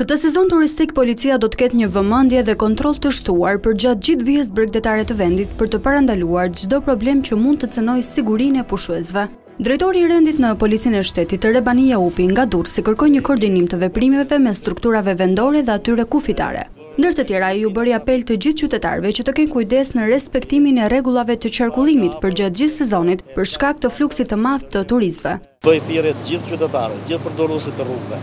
Këtë sezon turistik policia do të ketë një vëmendje dhe kontroll të shtuar përgjatë gjithë vijës bregdetare të vendit për të parandaluar çdo problem që mund të cënojë sigurinë e pushuesve. Drejtori i rendit në Policinë e Shtetit, Rebani Jaupi, nga Durrësi kërkoi një koordinim të veprimeve me strukturave vendore dhe atyre kufitare. Ndër të tjera, ai u bëri apel të gjithë qytetarëve që të kenë kujdes në respektimin e rregullave të qarkullimit përgjatë gjithë sezonit për shkak të fluksit të madh të turistëve. Bëj thirrje të gjithë qytetarëve, gjithë përdoruesit të rrugëve,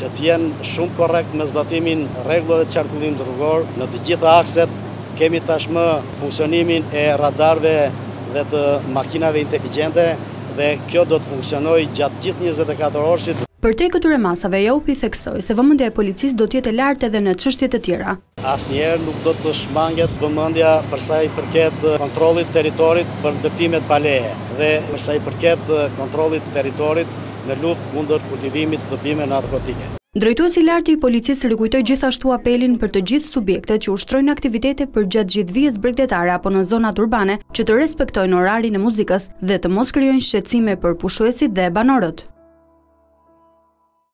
që të jenë shumë korrektë me zbatimin e rregullave të qarkullimit rrugor në të gjitha akset. Kemi tashmë funksionimin e radarëve dhe të makinave inteligjente dhe kjo do të funksionojë gjatë gjithë njëzet e katër orëshit. Përtej këtyre masave, Jaupi theksoi se vëmendja e policisë do të jetë e lartë edhe në çështje të tjera. Asnjëherë nuk do të shmanget vëmendja përsa i përket kontrollit territorit për ndërtimet pa leje dhe përsa i përket kontrollit territorit në luftë kundër kultivimit të bimëve narkotike. Drejtuesi i lartë i Policisë rikujtoi gjithashtu apelin për të gjithë subjektet që ushtrojnë aktivitete përgjatë gjithë vijës bregdetare apo në zonat urbane që të respektojnë orarin e muzikës dhe të mos krijojnë shqetësime për pushuesit dhe banorët.